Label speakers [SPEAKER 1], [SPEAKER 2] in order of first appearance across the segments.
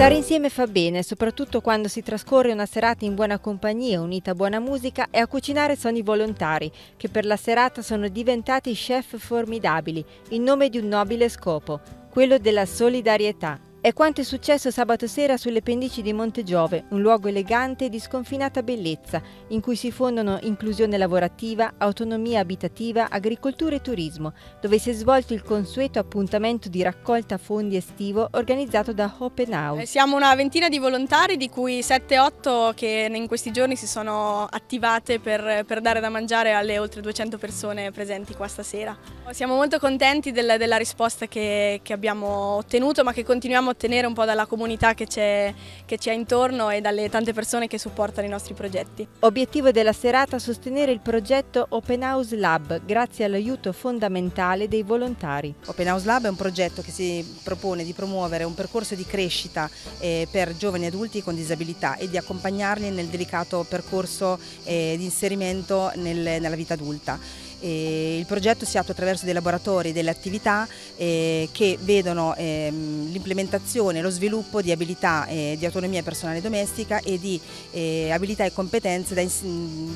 [SPEAKER 1] Stare insieme fa bene, soprattutto quando si trascorre una serata in buona compagnia, unita a buona musica e a cucinare sono i volontari, che per la serata sono diventati chef formidabili, in nome di un nobile scopo, quello della solidarietà. È quanto è successo sabato sera sulle pendici di Monte Giove, un luogo elegante e di sconfinata bellezza, in cui si fondono inclusione lavorativa, autonomia abitativa, agricoltura e turismo, dove si è svolto il consueto appuntamento di raccolta fondi estivo organizzato da Open House.
[SPEAKER 2] Eh, siamo una ventina di volontari, di cui 7-8 che in questi giorni si sono attivate per, per, dare da mangiare alle oltre 200 persone presenti qua stasera. Siamo molto contenti della, della risposta che, che abbiamo ottenuto, ma che continuiamo ottenere un po' dalla comunità che c'è intorno e dalle tante persone che supportano i nostri progetti.
[SPEAKER 1] Obiettivo della serata sostenere il progetto Open House Lab grazie all'aiuto fondamentale dei volontari.
[SPEAKER 3] Open House Lab è un progetto che si propone di promuovere un percorso di crescita eh, per giovani adulti con disabilità e di accompagnarli nel delicato percorso eh, di inserimento nel, nella vita adulta. E il progetto si attua attraverso dei laboratori, delle attività eh, che vedono ehm, l'implementazione e lo sviluppo di abilità eh, di autonomia personale domestica e di eh, abilità e competenze da,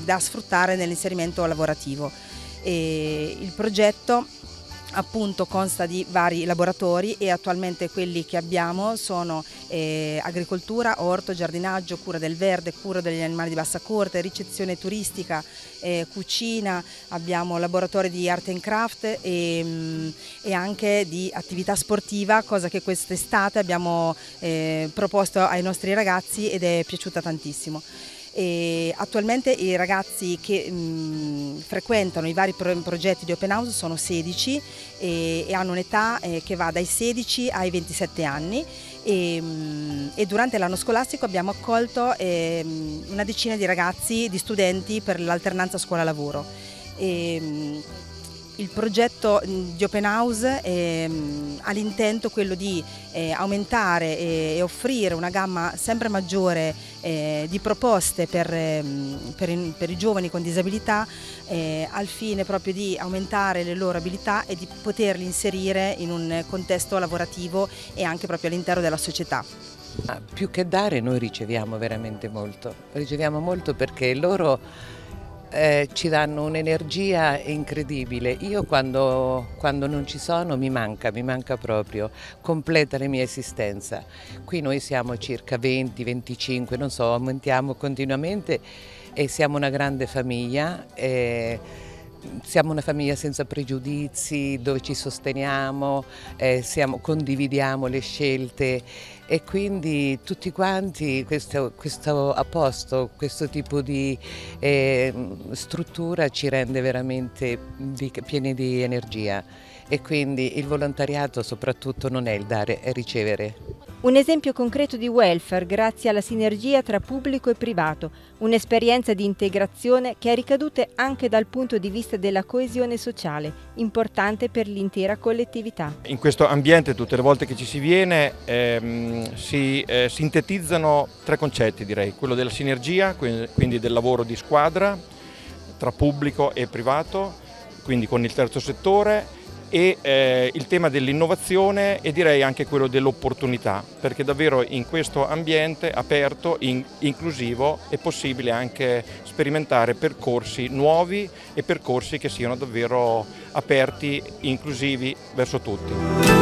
[SPEAKER 3] da sfruttare nell'inserimento lavorativo. E il progetto appunto consta di vari laboratori e attualmente quelli che abbiamo sono eh, agricoltura, orto, giardinaggio, cura del verde, cura degli animali di bassa corte, ricezione turistica, eh, cucina, abbiamo laboratori di art and craft e, mh, mm, e anche di attività sportiva, cosa che quest'estate abbiamo eh, proposto ai nostri ragazzi ed è piaciuta tantissimo. E attualmente i ragazzi che mh, frequentano i vari pro progetti di Open House sono 16 e, e hanno un'età eh, che va dai 16 ai 27 anni e, mh, e durante l'anno scolastico abbiamo accolto eh, una decina di ragazzi, di studenti per l'alternanza scuola-lavoro. Il progetto di Open House ehm, ha l'intento quello di eh, aumentare e, e, offrire una gamma sempre maggiore eh, di proposte per, ehm, per, per, i giovani con disabilità eh, al fine proprio di aumentare le loro abilità e di poterli inserire in un contesto lavorativo e anche proprio all'interno della società.
[SPEAKER 4] Più che dare noi riceviamo veramente molto, riceviamo molto perché loro eh, ci danno un'energia incredibile. Io quando, quando, non ci sono mi manca, mi manca proprio, completa la mia esistenza. Qui noi siamo circa 20, 25, non so, aumentiamo continuamente e siamo una grande famiglia. E siamo una famiglia senza pregiudizi, dove ci sosteniamo, eh, siamo, condividiamo le scelte e quindi tutti quanti questo, questo apposto, questo tipo di eh, struttura ci rende veramente di, pieni di energia e quindi il volontariato soprattutto non è il dare, è ricevere.
[SPEAKER 1] Un esempio concreto di welfare grazie alla sinergia tra pubblico e privato, un'esperienza di integrazione che ha ricadute anche dal punto di vista della coesione sociale, importante per l'intera collettività.
[SPEAKER 5] In questo ambiente tutte le volte che ci si viene ehm, si eh, sintetizzano tre concetti direi, quello della sinergia, quindi del lavoro di squadra tra pubblico e privato, quindi con il terzo settore e eh, il tema dell'innovazione e direi anche quello dell'opportunità, perché davvero in questo ambiente aperto, in, inclusivo, è possibile anche sperimentare percorsi nuovi e percorsi che siano davvero aperti, inclusivi verso tutti.